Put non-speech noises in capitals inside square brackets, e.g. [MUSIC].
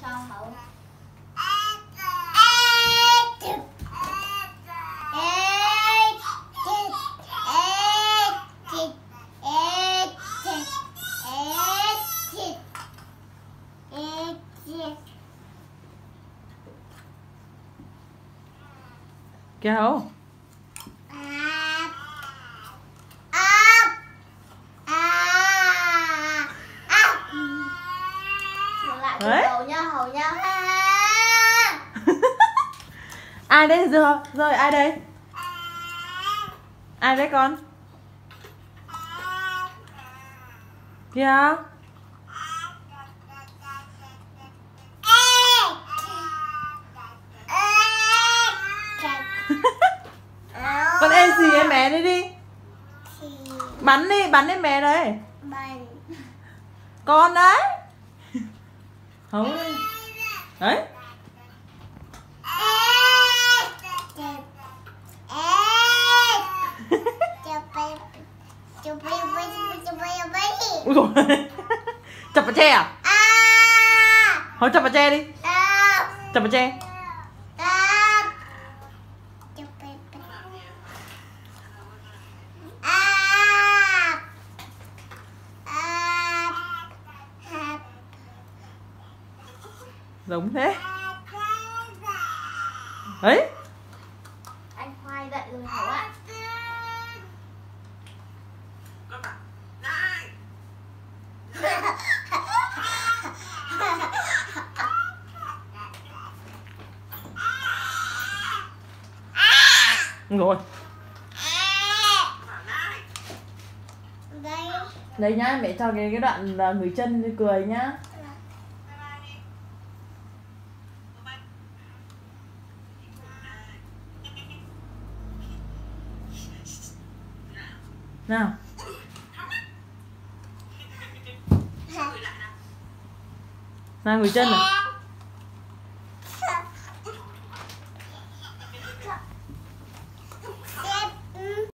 cho hậu Đấy. đầu nha hậu nha [LAUGHS] Ai đây? Rồi Rồi ai đây? Ai đấy con? Kìa. [LAUGHS] Con ê gì em mẹ đi đi. Bắn đi bắn đi mẹ đây. Con đấy Đi. Đấy Úi dồi Chập vào tre à? Thôi chập vào tre đi. Chập vào tre Giống thế. Đấy Anh khoai dậy rồi hậu ạ Rồi. Đây. Nhá mẹ cho cái cái đoạn là người chân cười nhá Nào. Nào người chân này